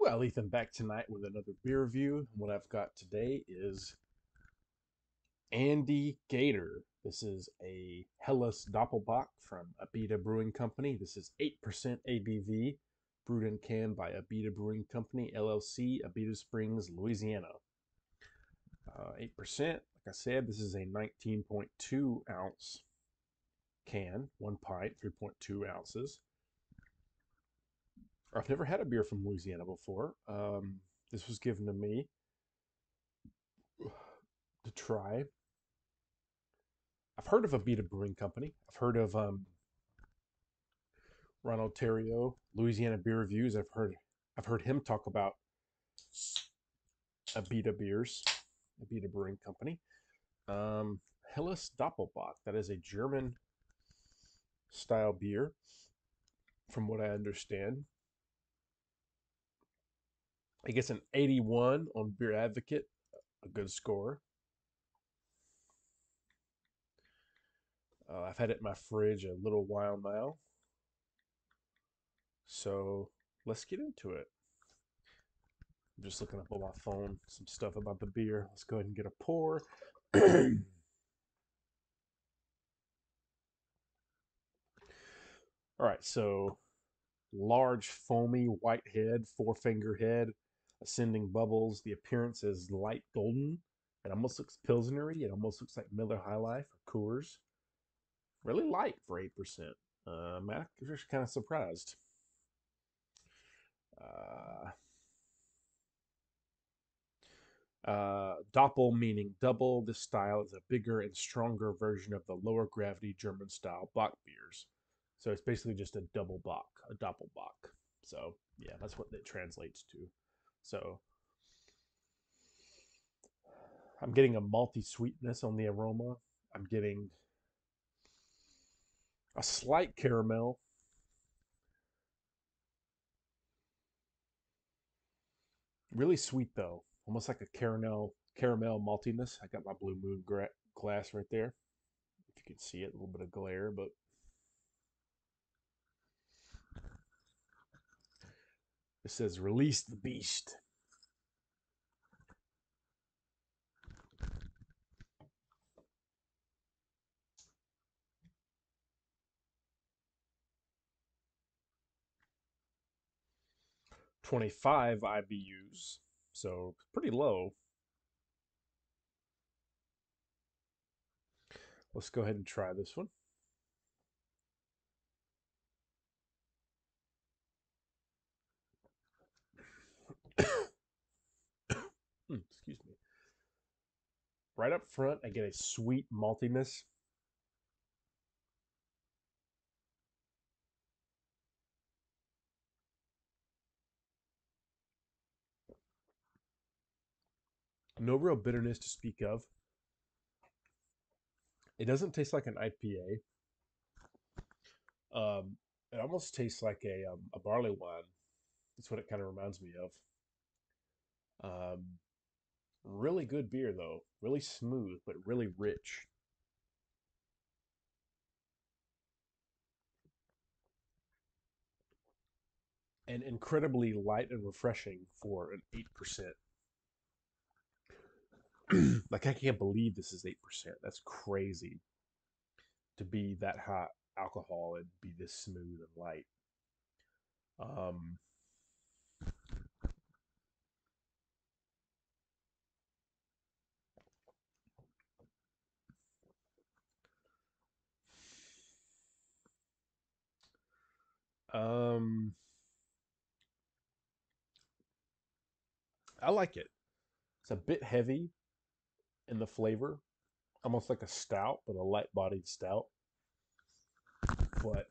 Well, Ethan, back tonight with another beer review. What I've got today is Andy Gator. This is a Helles Doppelbock from Abita Brewing Company. This is 8% ABV, brewed and canned by Abita Brewing Company, LLC, Abita Springs, Louisiana. Uh, 8%, like I said, this is a 19.2 ounce can, one pint, 3.2 ounces. I've never had a beer from Louisiana before. Um, this was given to me to try. I've heard of Abita Brewing Company. I've heard of um, Ronald Theriault, Louisiana Beer Reviews. I've heard I've heard him talk about Abita beers, Abita Brewing Company. Um, Helles Doppelbock. That is a German style beer, from what I understand. He gets an 81 on Beer Advocate, a good score. Uh, I've had it in my fridge a little while now. So let's get into it. I'm just looking up on my phone some stuff about the beer. Let's go ahead and get a pour. All right, so large foamy white head, four finger head, ascending bubbles. The appearance is light golden. It almost looks pilsnery. It almost looks like Miller High Life or Coors. Really light for 8%. Uh, Mac, you're just kind of surprised. Uh, uh, Doppel meaning double. This style is a bigger and stronger version of the lower gravity German style Bock beers. So it's basically just a double Bock, a Doppelbock. So yeah, that's what it translates to. So I'm getting a malty sweetness on the aroma. I'm getting a slight caramel. Really sweet though, almost like a caramel caramel maltiness. I got my Blue Moon gra- glass right there. If you can see it, a little bit of glare, but It says, release the beast. Twenty-five IBUs, so pretty low. Let's go ahead and try this one. excuse me. Right up front, I get a sweet maltiness. No real bitterness to speak of. It doesn't taste like an IPA. Um, it almost tastes like a um, a barley wine. That's what it kind of reminds me of. Um, Really good beer though. Really smooth, but really rich. And incredibly light and refreshing for an 8%. like I can't believe this is 8%. That's crazy. To be that hot alcohol and be this smooth and light. Um Um, I like it. It's a bit heavy in the flavor, almost like a stout, but a light-bodied stout. But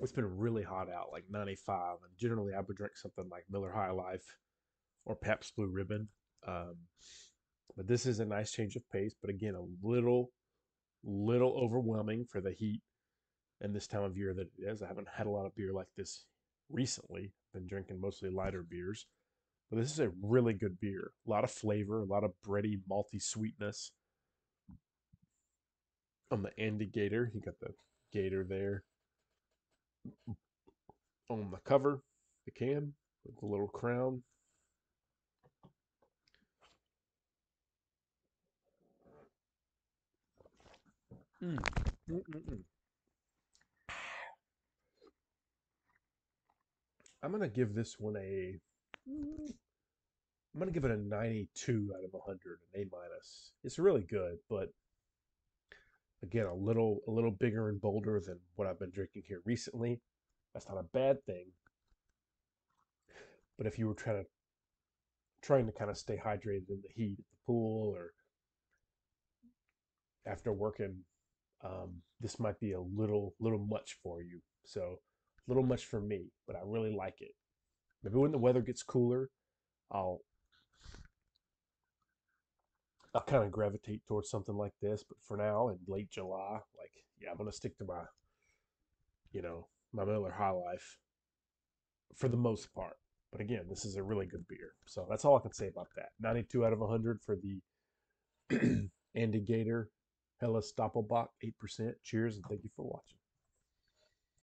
it's been really hot out, like 95, and generally I would drink something like Miller High Life or Pabst Blue Ribbon. Um, but this is a nice change of pace, but again, a little, little overwhelming for the heat and this time of year that it is. I haven't had a lot of beer like this recently. Been drinking mostly lighter beers. But this is a really good beer. A lot of flavor, a lot of bready, malty sweetness. On the Andy Gator, you got the gator there. On the cover, the can. with the little crown. Mm. Mm-mm-mm. I'm gonna give this one a. I'm gonna give it a 92 out of 100, an A minus. It's really good, but again, a little a little bigger and bolder than what I've been drinking here recently. That's not a bad thing. But if you were trying to trying to kind of stay hydrated in the heat at the pool or after working, um, this might be a little little much for you. So little much for me, but I really like it. Maybe when the weather gets cooler, I'll I'll kind of gravitate towards something like this. But for now, in late July, like yeah, I'm gonna stick to my, you know, my Miller High Life for the most part. But again, this is a really good beer. So that's all I can say about that. 92 out of 100 for the Andy Gator Helles Doppelbock 8%. Cheers and thank you for watching.